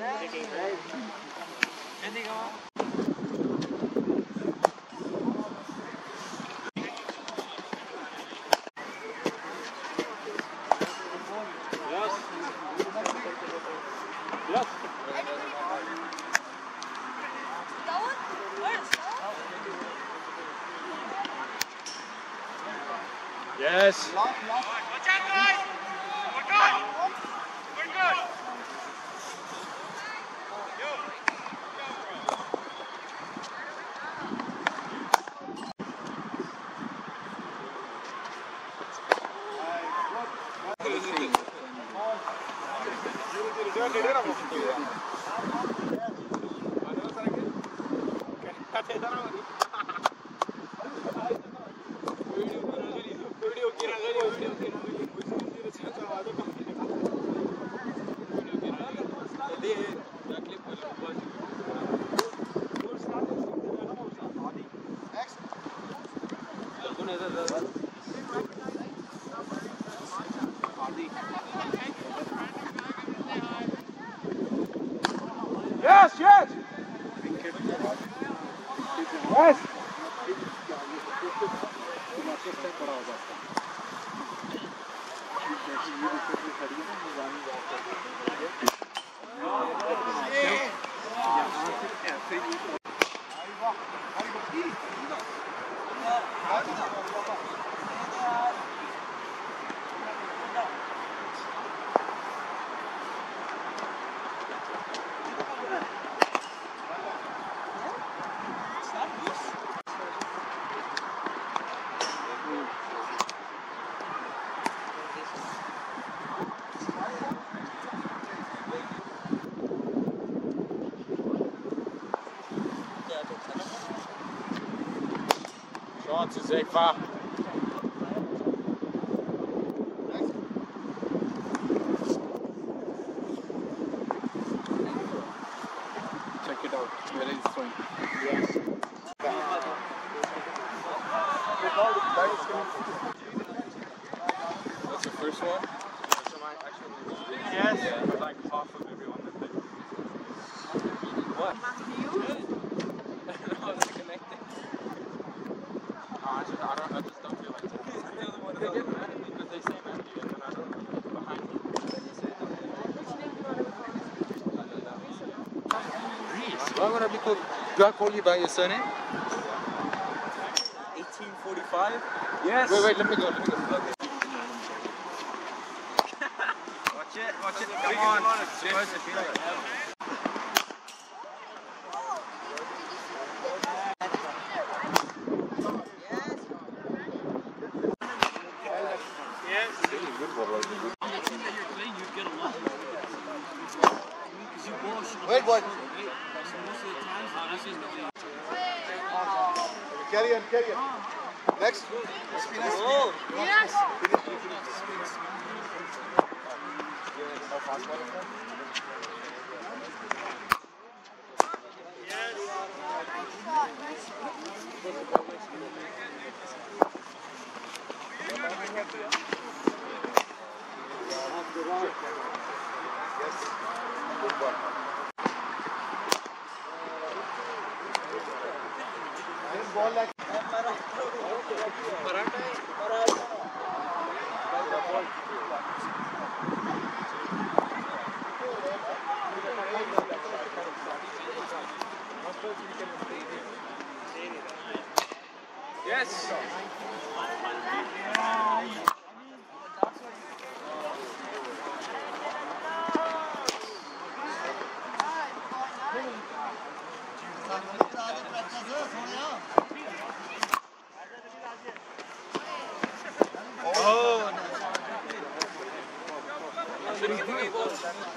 Ready, right? Ending off. tíralo, tíralo. Safe, huh? I want to be called. Do I call you by your surname? 1845? Yes. Wait, wait, let me go. Let me go. watch it, watch it. Come on.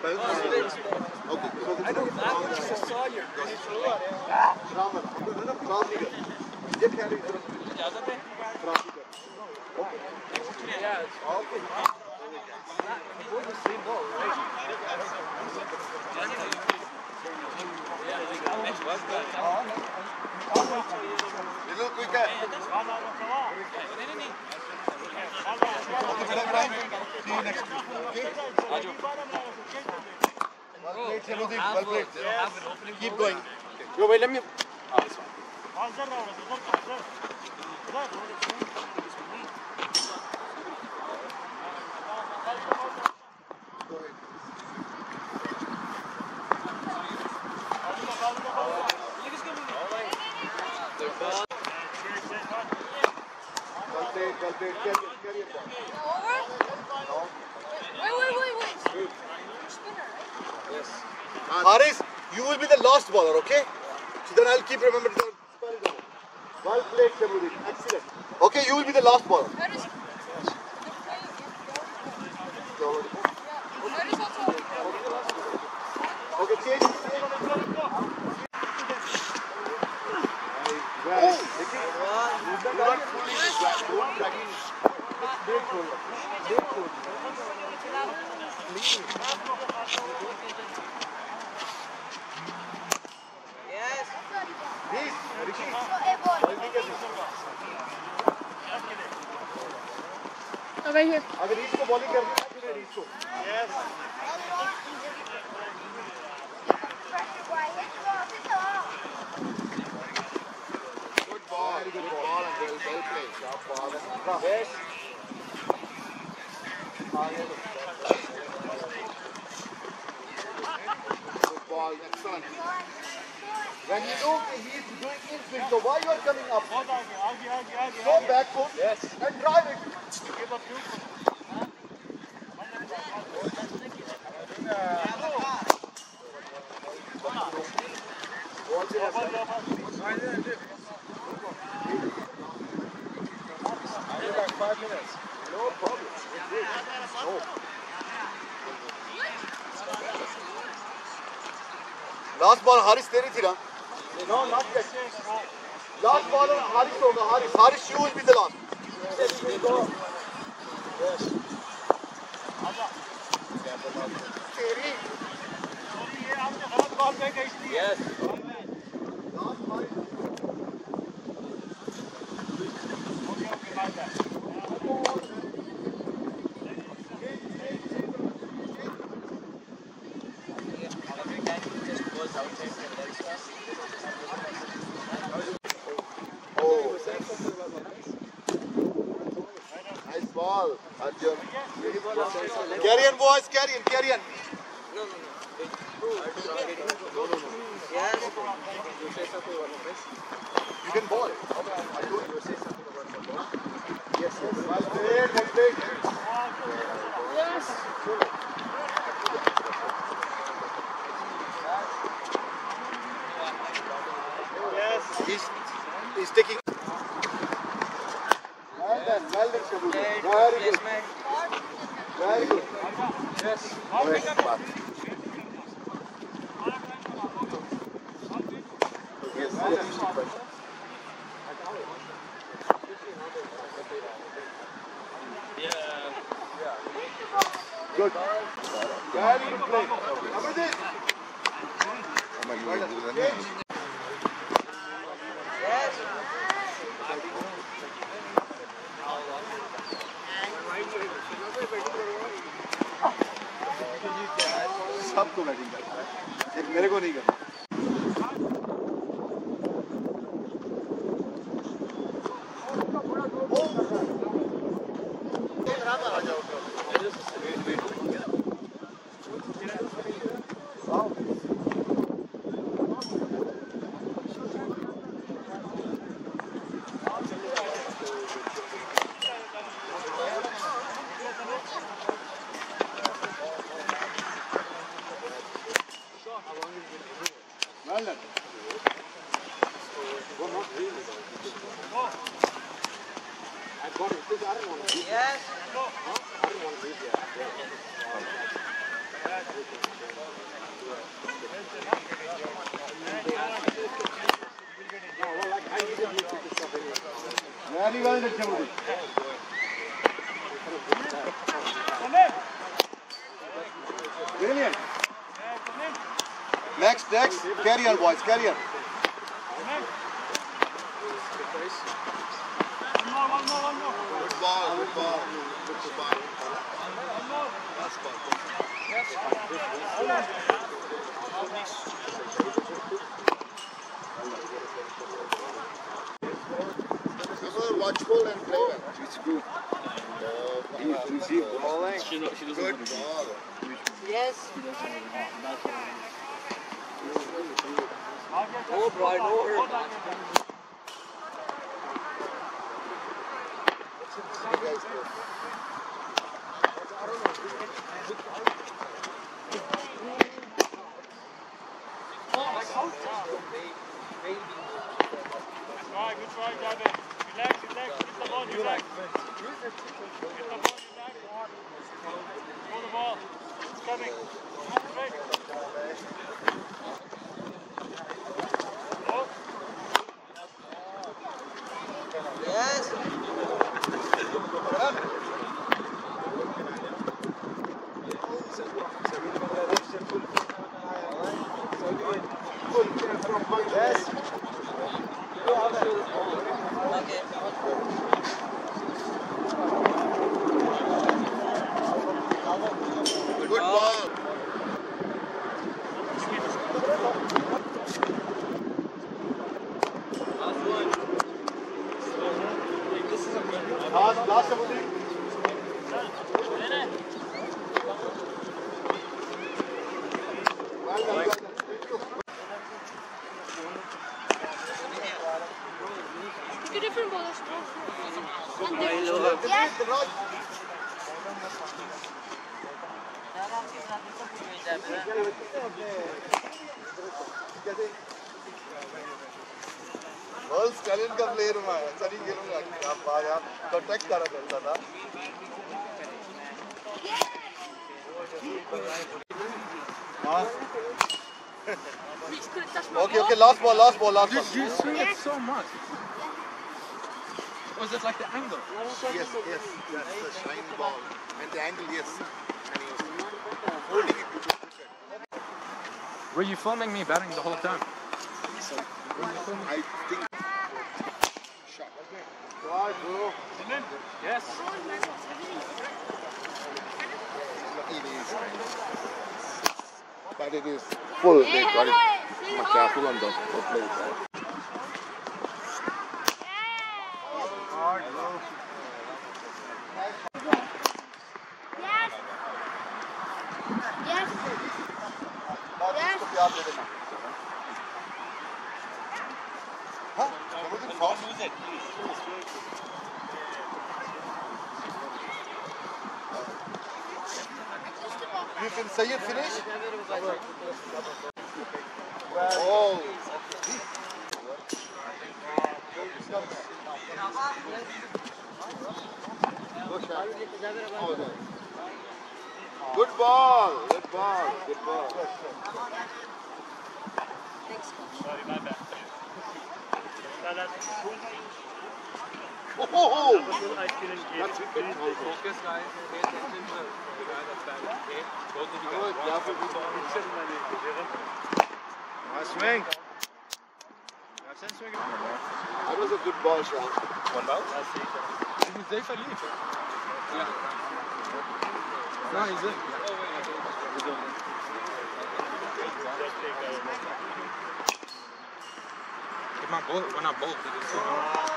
Oké, ik zal het Keep going. Yo, wait, let me. Well played, well played. Carry on, carry on, boy. Wait, wait, wait, wait. Spinner, right? Haris, you will be the last bowler, okay? So then I'll keep remembering the spell it down. Well played, Shamuddin. Excellent. Okay, you will be the last bowler. Where is Where is? Okay, change. Please, अगर इसको bowling करनी है तो फिर इसको Good ball. Very good ball and well, well played. Sharp ball. Yes. Good ball. Excellent. When you know so why you are coming up? Go back foot Yes. and Yes. last Haris. Oh. Nice ball, Arjun. Carry on, boys. Carry on, carry on. You can ball. I told you. Yes, yes. Well played, well played. He's, he's taking. Well done, well done, Shabu. Very good. Very good. Yes. Great pass. Yes, yes. Good. Very good play. Amrit. Well सबको batting करता है। एक मेरे को नहीं करना Carry on, boys. Carry on. Good ball, good ball. Good ball. Last ball. Remember, watchful and play well. It's good. You see? She, doesn't Good have a ball. Yes. Bro, I know her. You try, good try, Gavin. Relax, relax. Hit the ball, relax. Hit the ball, relax. Throw the ball. It's coming. Concentrate. Oh, Good ball. Last, last somebody. Well done, well done. Thank you. Two different bowlers. One different. Yes. Raj. World talent का player हूँ मैं ऐसा नहीं खेलूंगा क्या बात यार protect करा करता था हाँ Reach couldn't touch my okay ball. Okay last ball last ball last You, ball you swing it so much. Was it like the angle? yes yes that's the shiny ball and the angle yes and he was holding it to the wicket. were you filming me batting the whole time? I think Yes. but it is full they got it You can finish? Oh. Good ball, good ball, good ball. sorry, my bad. Now that's Oh, I couldn't get that's wicket. Focus, guys. Pay attention to the guy that's batting. Okay? Both of you Oh, guys. careful with the Nice swing. That's it, swing. That was a good ball, Shah. One ball? Is het even lief? Ja. Nou, is het? Ik maak bol, when I bolt, it is so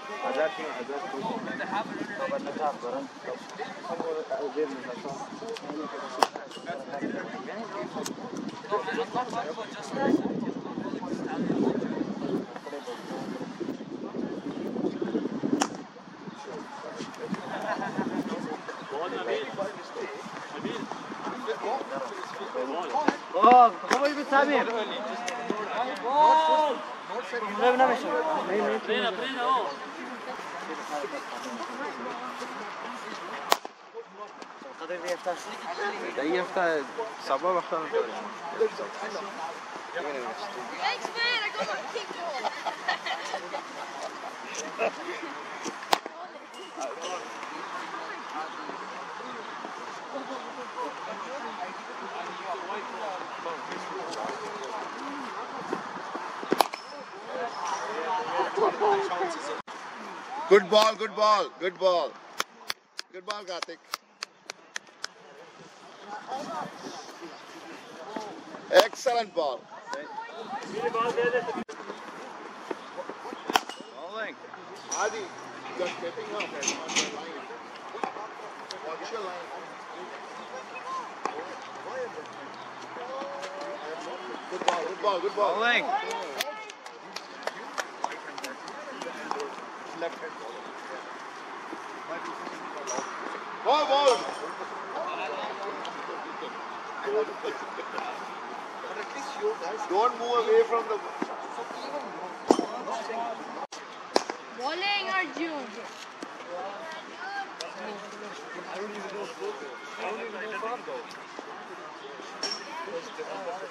عاداتي وعادات Oh, come on, you Samir. Ball! Ball! Ball! Ball! Ball! Ball! Ball! Ball! Ball! Ball! Ball! Ball! Ball! Good. دقیقه سبا وقتا Thanks, man. I got my kick ball. Good ball, good ball, good ball. Good ball, Karthik. Excellent ball. Bowling. Adi, you're stepping up and on the line. Watch your line. Good ball, good ball, good ball. Bowling. Left hand ball. Ball, ball. Don't move away from the. Bowling Arjun. I don't, but yesterday I spoke to the.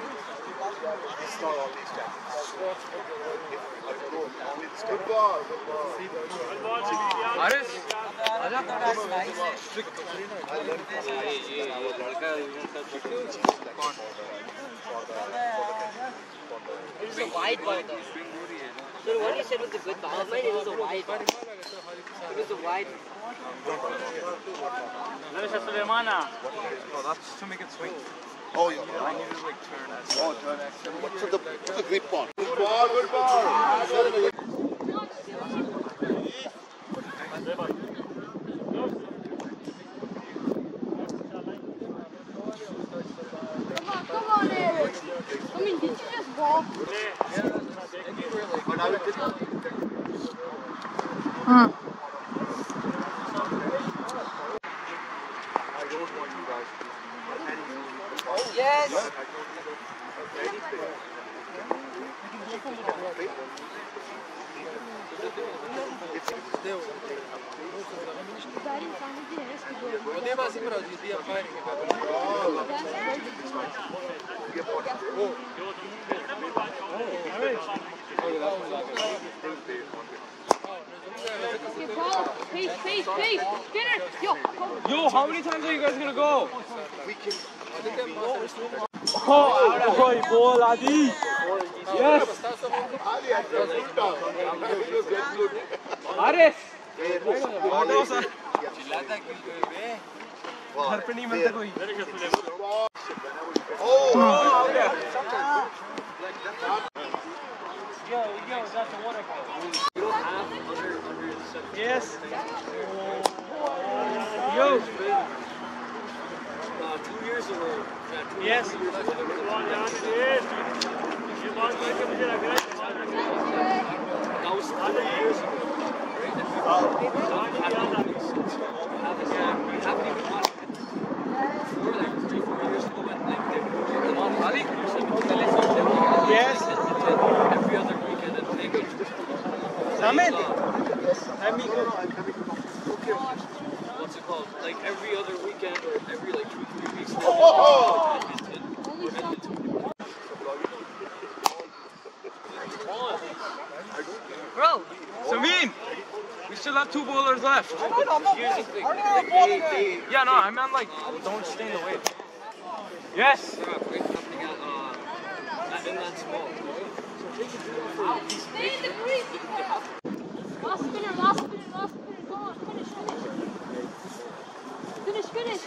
Aris, It's a wide ball though. So what that's to make it swing. Oh, yeah. I need to like turn as Oh, turn action. Put the, put the grip on. Good ball, good ball. Come on, come on, Eric. I mean, did you just ball? Yes. Daddy, finally did it. Okay, ball. Pace, pace, pace. Skinner. Yo. Yo, how many times are you guys gonna go? Oh, boy, ball, Adi. Yes. Aris. घर पे नहीं मिलता कोई Yes. Yo. Yo, that's a waterfall. Yes. Yes. One down it is. You want to make it a great Yes. Samet. Amigo. what's it called? Like every other weekend or every like two, three weeks. Only some. Bro. Samin. We still have two bowlers left. Here's the thing. Like they, they, Yeah, no, I meant like, don't stay in the way. Yes. Stay finish, finish. Finish.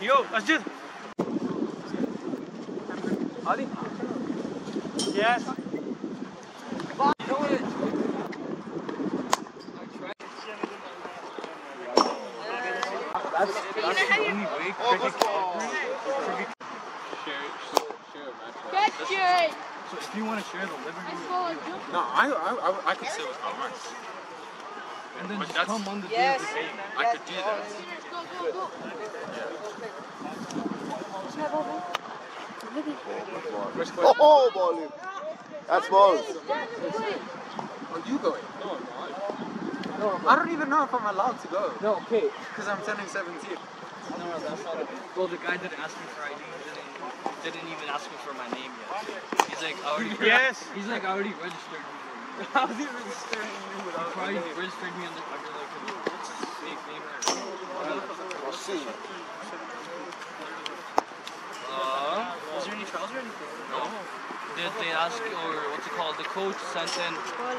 Yo, Asjad. Ali. Yes. That's Oh, good ball. Share, share, share a match. Catch it! So if you want to share the living Nice room, ball, jump. no, I, I, I, I could sit with my wife. And then just come on the day of the game. I could do that. Go, go, go. First question. Oh, oh ball in. That's balls. Stand and play. Are you going? No, I'm not. No, I don't even know if I'm allowed to go No, okay. because I'm turning 17. No, that's not it. Well, the guy didn't ask me for ID. Didn't, didn't even ask me for my name yet. He's like, I already. Yes. He's like, I already registered you. How's he registering you He without probably registered me under, under like a fake name or. We'll see. Uh, was there any trials or anything? No. Did they ask, or what's it called? The coach sent in. Or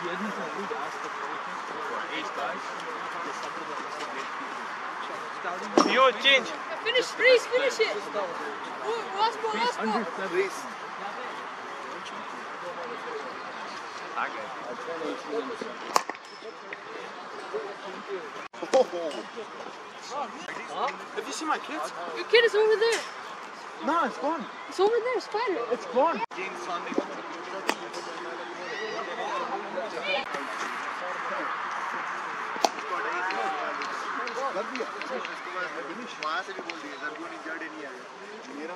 the Edmonton League asked the coaches for eight guys. They sent in a list of eight people. You change. Finish, Reese, finish it. Last ball, last ball. Under seven. Please. Have you seen my kids? Your kid is over there. No, it's gone. It's over there, Spider. It's gone. वहाँ से भी बोल दिए sir कोई injured नहीं आया मेरा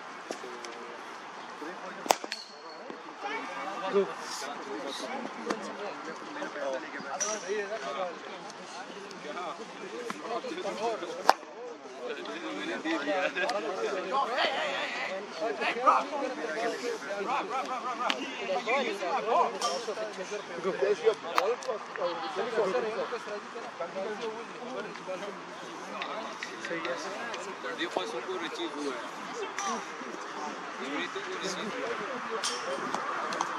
Go. Perdi, eu faço um corretivo. Bonito, bonito.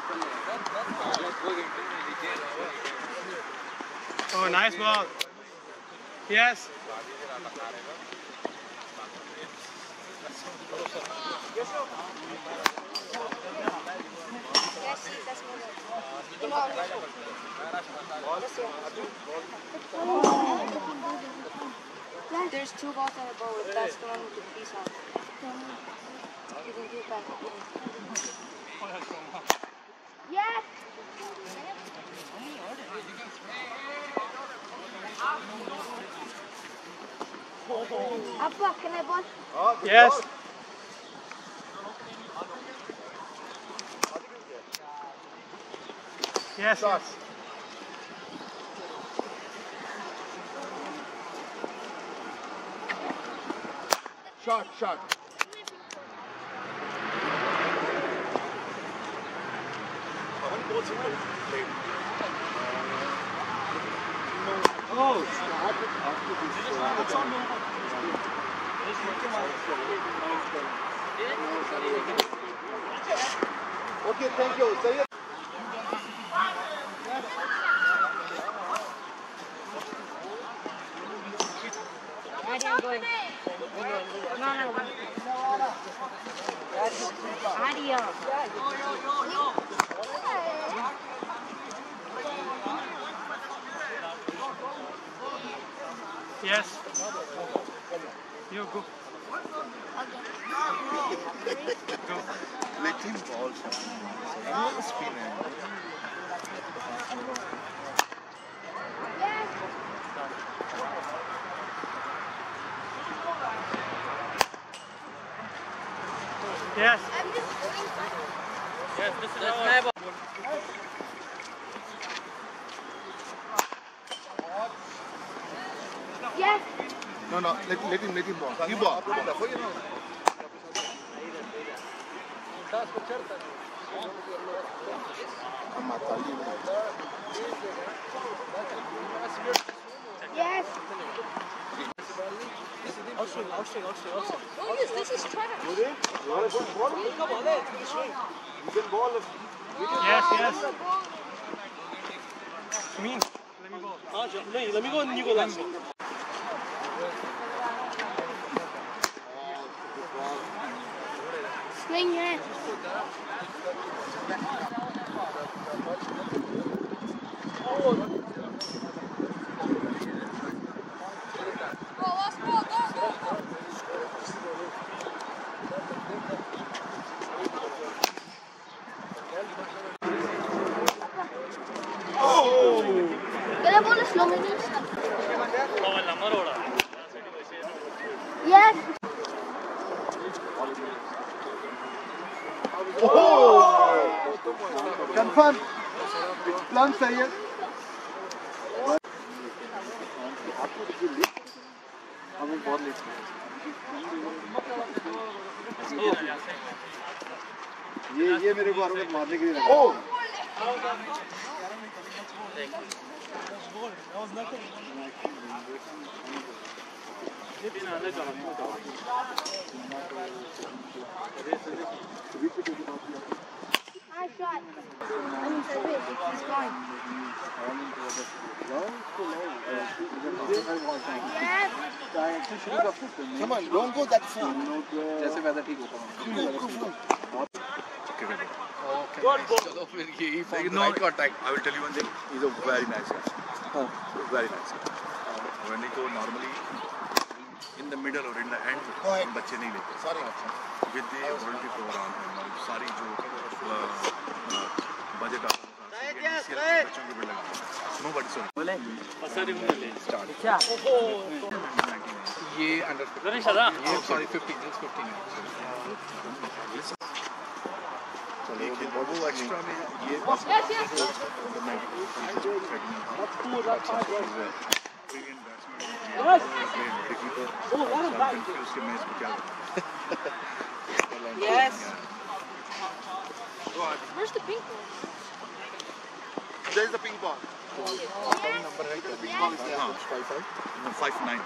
Oh, nice ball. Yes. There's two balls on the bowl. That's the one with the piece on. You can get back. Yes. Appa, can I ball? Yes. Yes. Shot. Shot, shot. How many balls you played? Okay, thank you. Say it. Yes. You go. Let him ball. sir. Spin it. Yes. Yes, this is our- Yes. No, no. Let, let him, let him ball. Give ball. I'm not telling you. Yes. I'll swing, I'll swing, I'll swing, I'll swing. Oh, yes, this is Trevor. Yes, yes. Ah, Joe, no, let me go and you go last. Swing your hand. Confirm plan सही है हमें बहुत late ये ये मेरे को आरोप मारने के लिए लगा। ओ I shot. I mean, survey. He's fine. Yes. Come on, don't go that far. जैसे वैसा ठीक होता चलो फिर यही Like, no, contact. I will tell you one thing. He's a very nice guy. Very nice guy. When he go normally the middle और in the end बच्चे नहीं लेते। विद द वॉल्टी प्रोग्राम सारी जो बजट बच्चों। के बिल्डिंग नो बट सुन बोले? अच्छा। ये अंडर ये सॉरी 15 जस्ट 15 वो एक्स्ट्रा में ये Yes, yes. Yes. Where's the pink one? There is the ping pong. Yes. हाँ, five five. No, five nine.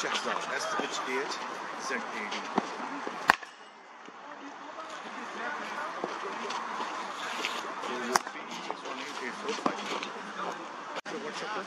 Shahzad. S H A H Z A D. So your three each is one eight eight four five. So